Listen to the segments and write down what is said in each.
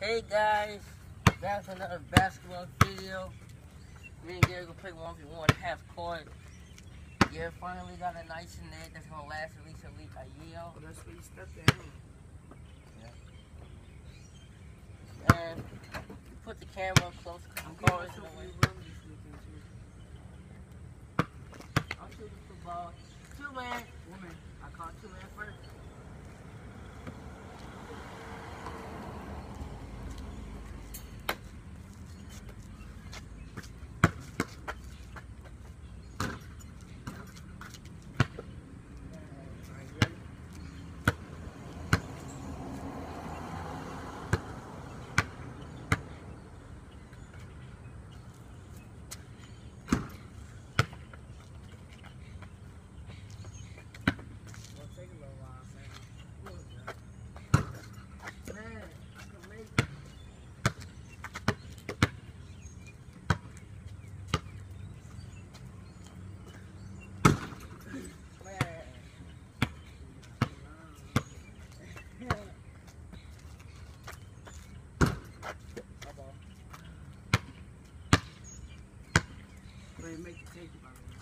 Hey guys, to another basketball video. Me and Gary gonna play 1v1 half court. Gary finally got a nice net that's gonna last at least a week, a year. Oh, that's what you stepped in. And put the camera close to I'm the getting cars in myself the way. in the room this weekend too. I'm shooting the ball. Two man. Woman. I caught two man first. Alright, you ready? Gonna take a little while, Sam. Man, I can make it. Man. My ball. It make you it,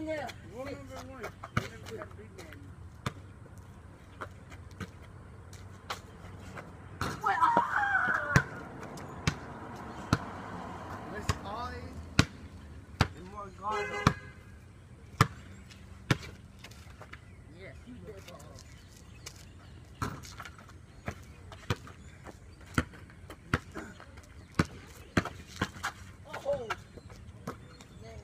in there. Rule number one. Let's always and more guard on. Yes, you did ball. Oh! Man.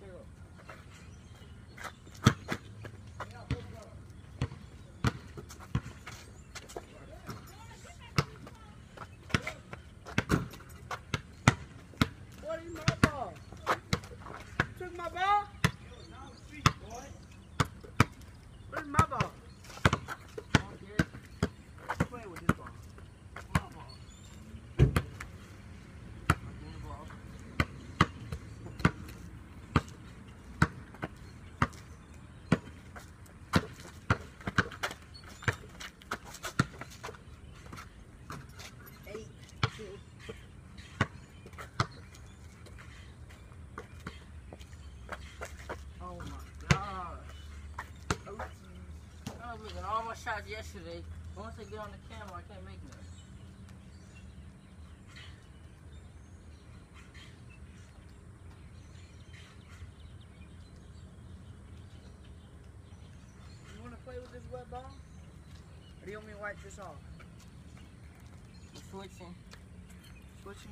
Zero. What is my ball? Took my ball? Where's my ball? Okay. Play with this ball. My ball. I'm doing the ball. Eight, two. Oh my gosh. I was making all my shots yesterday. Once I get on the camera, I can't make nothing. You wanna play with this wet ball? Or do you want me to wipe this off? Switching. Switching.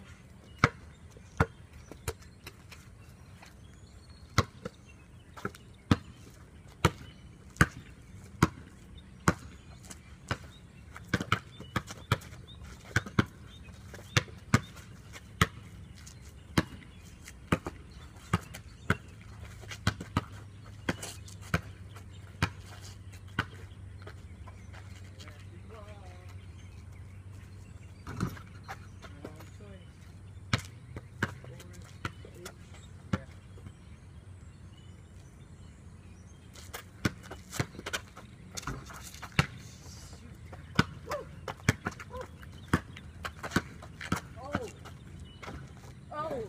Oh! Oh!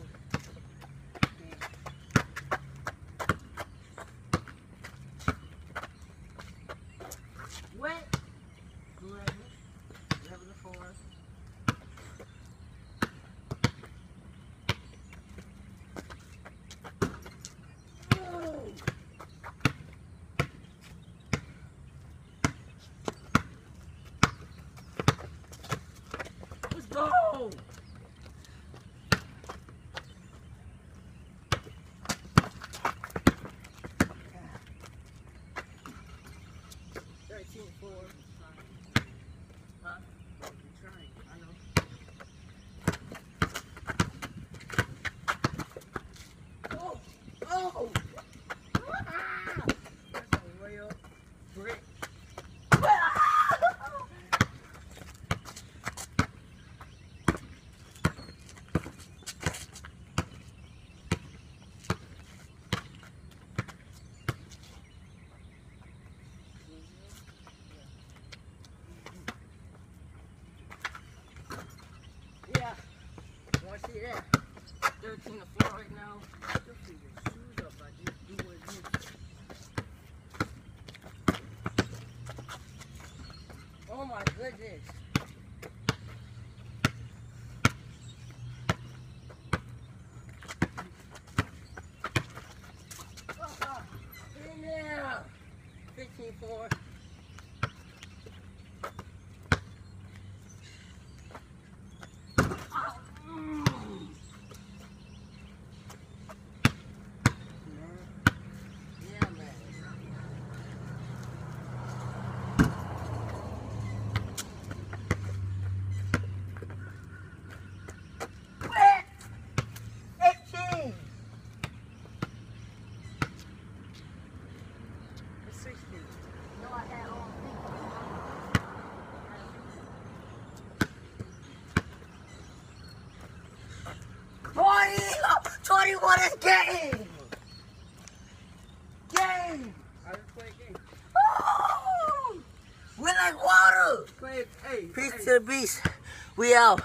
Wet. Eleven. Eleven to four. Let's go! Thirteen four. Huh? You're trying. I know. Oh! Oh! Ah! That's a way up. Brick. Yeah. Wanna see that? 13 to 4 right now. Oh my goodness. Ah, in there. 15 4. Yeah, man. Eighteen. It's 16. No, I had on Twenty, twenty-one is game. Game. I just play game. Woo! We like water. Play, hey, Peace hey. to the beast. We out.